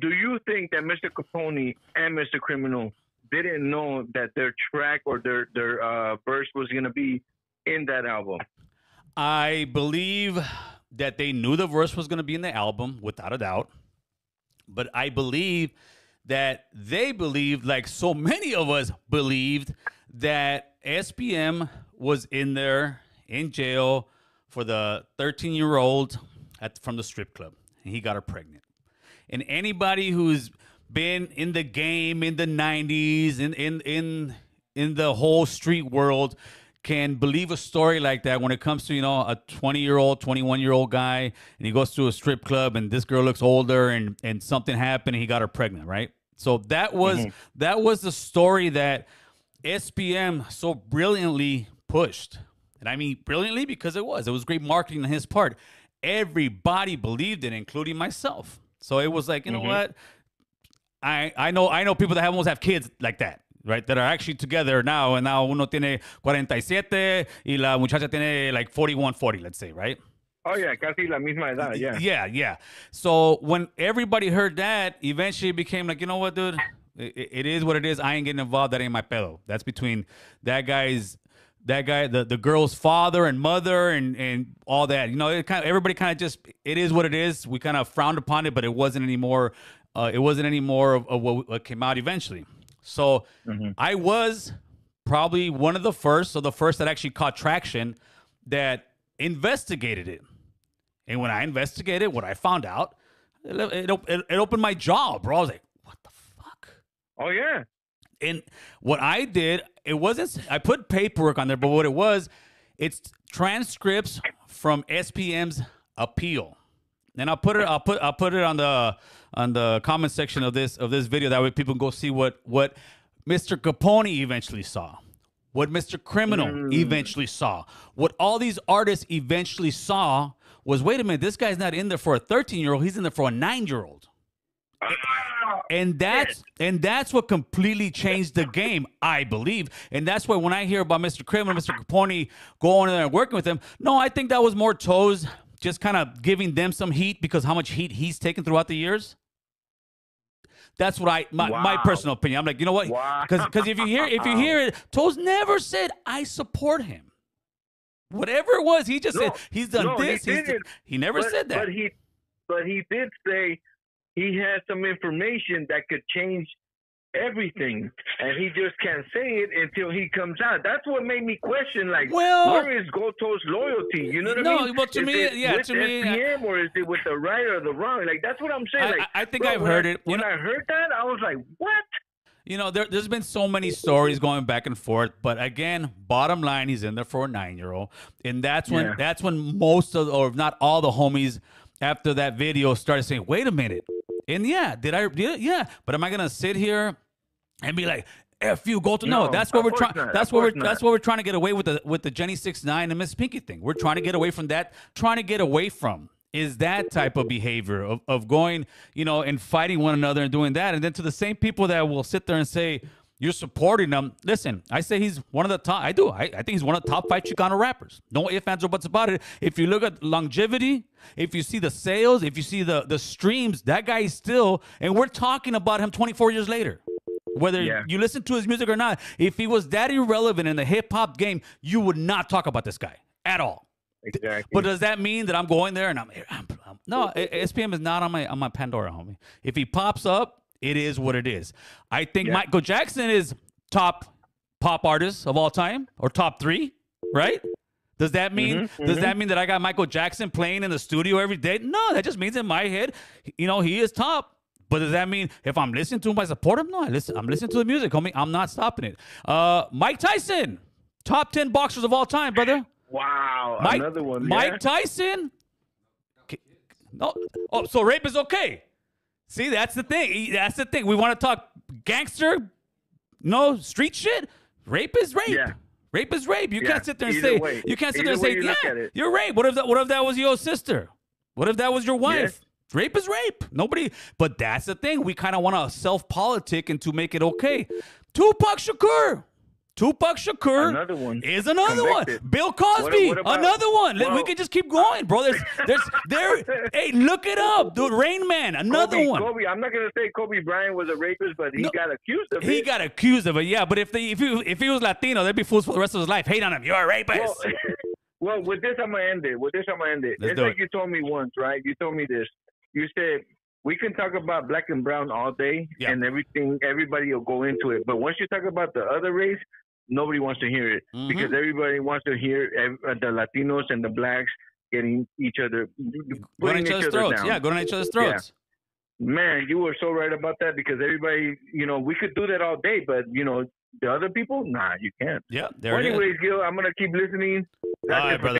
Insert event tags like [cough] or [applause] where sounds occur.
do you think that Mr. Capone and Mr. Criminal didn't know that their track or their their uh, verse was gonna be in that album? I believe that they knew the verse was going to be in the album, without a doubt. But I believe that they believed, like so many of us believed, that SPM was in there in jail for the 13 year old at from the strip club, and he got her pregnant. And anybody who's been in the game in the 90s, in in in in the whole street world, can believe a story like that when it comes to you know a 20 year old 21 year old guy and he goes to a strip club and this girl looks older and and something happened and he got her pregnant right? So that was Mhm. that was the story that spm so brilliantly pushed. And i mean brilliantly because it was. It was great marketing on his part. Everybody believed it including myself so it was like you know Mhm. what I, I know I know people that have almost have kids like that, right? That are actually together now, and now uno tiene 47 y la muchacha tiene like 41, 40, let's say, right? Oh yeah, casi la misma edad. Yeah. Yeah, yeah. So when everybody heard that, eventually it became like, you know what, dude? It, it is what it is. I ain't getting involved. That ain't my pedo. That's between that guy's, that guy, the, the girl's father and mother and, and all that. You know, it kind of, everybody kind of just, it is what it is. We kind of frowned upon it, but it wasn't anymore. Uh, it wasn't any more of, of what, what came out eventually. So I was probably one of the first, so the first that actually caught traction that investigated it. And when I investigated, what I found out, it, it, it, it opened my jaw, bro. I was like, what the fuck? Oh yeah. And what I did, it wasn't, I put paperwork on there, but what it was, it's transcripts from SPM's appeal. And I'll put it, I'll put, I'll put it on the, on the comment section of this, of this video. That way people can go see what, what Mr. Capone eventually saw, what Mr. Criminal mm. eventually saw, what all these artists eventually saw was, wait a minute, this guy's not in there for a 13 year old. He's in there for a nine year old uh-huh. And that's and that's what completely changed the game, I believe. And that's why when I hear about Mr. Criminal, Mr. Capone going in there and working with him, no, I think that was more toes just kind of giving them some heat because how much heat he's taken throughout the years. That's what I my, my personal opinion. I'm like, you know what? Wow. Because if you hear if you [laughs] hear it, Toes never said I support him. Whatever it was, he just No, said he's done no, he this. he's didn't. he never but, said that. But he, but he did say he has some information that could change everything, and he just can't say it until he comes out. That's what made me question, like, Well- where is Goto's loyalty? You know what No, I mean? well, to is me, yeah, to me, I- SPM or is it with the right or the wrong? Like, that's what I'm saying. I- like, I- I think bro, I've heard I- it. When know- I heard that, I was like, what? You know, there, there's been so many stories going back and forth, but again, bottom line, he's in there for a nine year old, and that's when Yeah. that's when most of, or if not all, the homies after that video started saying, "Wait a minute," and yeah, did I? Did, yeah, but am I gonna sit here and be like? F you, go to no. No, That's what we're trying. That's of what we're. course That's what we're trying to get away with the with the Jenny Six Nine and Miss Pinky thing. We're trying to get away from that. Trying to get away from is that type of behavior of, of going, you know, and fighting one another and doing that. And then to the same people that will sit there and say, you're supporting them. Listen, I say he's one of the top. I do. I, I think he's one of the top five Chicano rappers. No ifs, ands, or buts about it. If you look at longevity, if you see the sales, if you see the the streams, that guy is still, and we're talking about him 24 years later. Whether Yeah. you listen to his music or not, if he was that irrelevant in the hip hop game, you would not talk about this guy at all. Exactly. But does that mean that I'm going there and I'm, I'm, I'm- no? SPM is not on my on my Pandora, homie. If he pops up, it is what it is. I think Yeah. Michael Jackson is top pop artist of all time or top three, right? Does that mean Mm-hmm, does that mean that I got Michael Jackson playing in the studio every day? No, that just means in my head, you know, he is top. But does that mean if I'm listening to him, I support him? No, I listen. I'm listening to the music, homie. I'm not stopping it. Uh, Mike Tyson, top ten boxers of all time, brother. wow, Mike, another one. Mike yeah. Tyson. No, oh, so rape is okay. See, that's the thing. That's the thing. We want to talk gangster, no street shit. Rape is rape. Yeah. Rape is rape. You Yeah, can't sit there and either say way. you can't sit Either there and say you yeah, you're rape. What if that? What if that was your sister? What if that was your wife? Rape is rape. Nobody. But that's the thing. We kind of want to self politic and to make it okay. Tupac Shakur. Tupac Shakur Another one. is another Convicted. one. Bill Cosby, what about- another one. We could just keep going, bro. There's, there's, there. [laughs] hey, look it up, dude. Rain Man, another Kobe, one. Kobe, I'm not gonna say Kobe Bryant was a rapist, but he No. got accused of it. He got accused of it, yeah. But if they, if he, if he was Latino, they'd be fools for the rest of his life. Hate on him. You're a rapist. well, [laughs] well, with this I'm gonna end it. With this I'm gonna end it. Let's it's like it. you told me once, right? You told me this. You said we can talk about black and brown all day, Yeah. and everything. Everybody will go into it. But once you talk about the other race, nobody wants to hear it Mhm. because everybody wants to hear uh, the Latinos and the blacks getting each other putting each other's other throats. down. Yeah, go on each other's throats. Yeah. Man, you were so right about that because everybody, you know, we could do that all day, but you know, the other people, nah, you can't. Yeah, there Well, it is. anyways, Gil, I'm gonna keep listening. All right, brother.